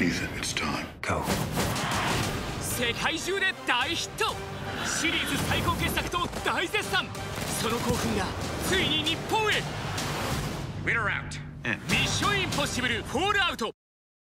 Ethan, it's time. Go. 世界中で大ヒットシリーズ最高傑作と大絶賛その興奮がついに日本へ Winner out. ミッションインポッシブルフォールアウト